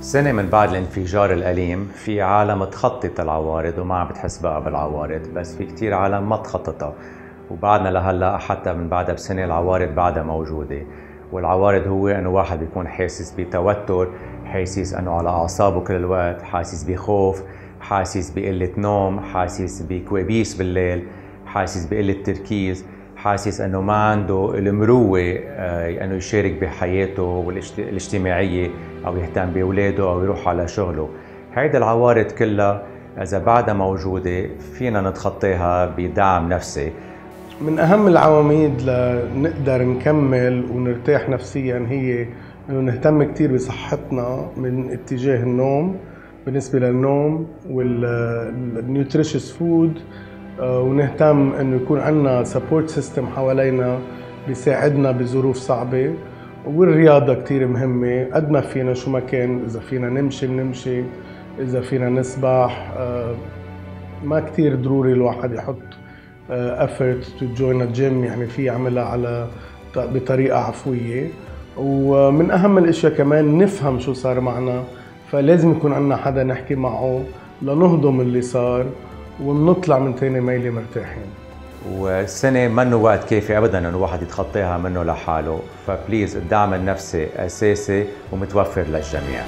سنة من بعد الانفجار الأليم في عالم تخطط العوارض وما عم بتحس بقى بالعوارض بس في كتير عالم ما تخططها. وبعدنا لهلأ حتى من بعدها بسنة العوارض بعدها موجودة. والعوارض هو إنه واحد بيكون حاسس بتوتر حاسس إنه على أعصابه كل الوقت حاسس بخوف حاسس بقلة نوم حاسس بكوابيس بالليل حاسس بقلة تركيز. حاسس أنه ما عنده المروة آه، أنه يشارك بحياته الاجتماعية أو يهتم بأولاده أو يروح على شغله. هيدي العوارض كلها إذا بعدها موجودة فينا نتخطاها بدعم نفسي. من أهم العواميد لنقدر نكمل ونرتاح نفسيا هي إنه نهتم كثير بصحتنا من اتجاه النوم بالنسبة للنوم وال nutritious food ونهتم انه يكون عندنا support system حوالينا بيساعدنا بظروف صعبة. والرياضة كتير مهمة. قد ما فينا شو ما كان. إذا فينا نمشي بنمشي. إذا فينا نسبح. آه، ما كتير ضروري الواحد يحط effort to join a يعني في يعملها على بطريقة عفوية. ومن أهم الأشياء كمان نفهم شو صار معنا. فلازم يكون عندنا حدا نحكي معه لنهضم اللي صار. ونطلع من تاني ميلة مرتاحين. والسنة منه وقت كافي ابدا إنه الواحد يتخطاها منه لحاله. فبليز الدعم النفسي أساسي ومتوفر للجميع.